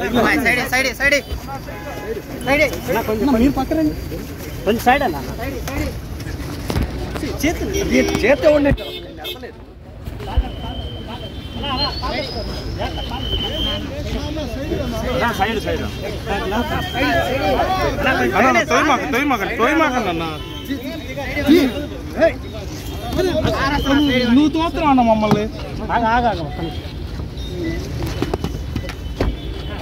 Side side side side అన్న, మీరు పక్కన రండి. కొంచెం సైడ్ అన్న చేతులు చేతి ఉండే సైడ్ సైడ్ అన్న తొయ్యి మాకు తొయ్యి మాకండి తొయ్యి మాకండి అన్న నువ్వు తోస్తున్నావు అన్న మమ్మల్ని ఆగా ఆగా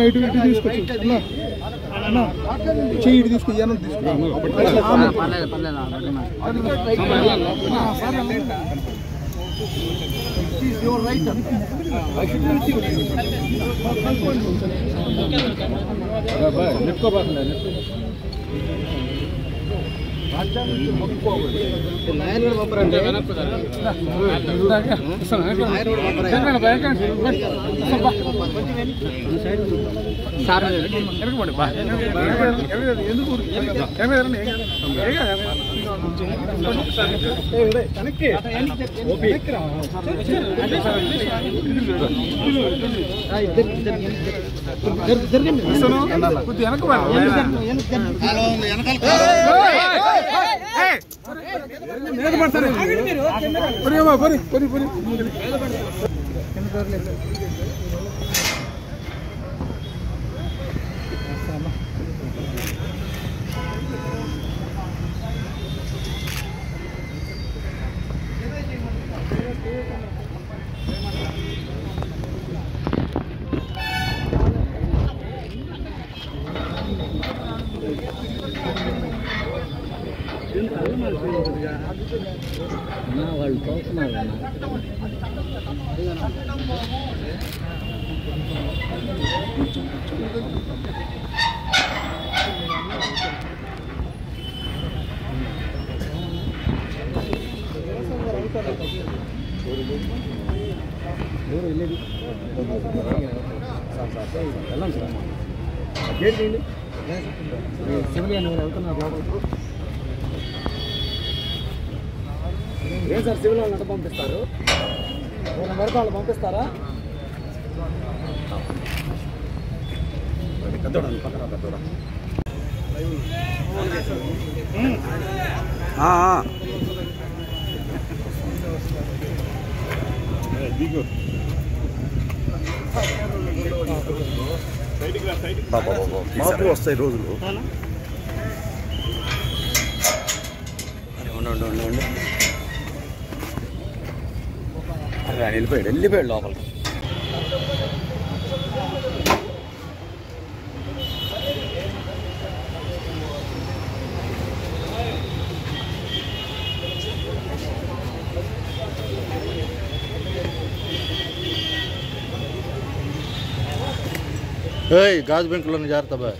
ఇటు ఇటు తీసుకొచ్చు అన్న అన్న చెయ్యి ఇటు తీసుకు Halo, yang kalau ¿Qué es lo que ఇయ్యను వాళ్ళు తోస్తున్నారు సివిలియన్ వెళ్తున్నారు లోపలికి ఏం సార్ సివిల్ వాళ్ళని ఎంత పంపిస్తారు? నేను వరకు వాళ్ళు పంపిస్తారా? మాకు వస్తాయి రోజులు. ఉండు, ఉండు, ఆయన వెళ్ళిపోయాడు వెళ్ళిపోయాడు లోపలికి ఏయ్ గాజు బెంకులో జాగ్రత్త బాయ్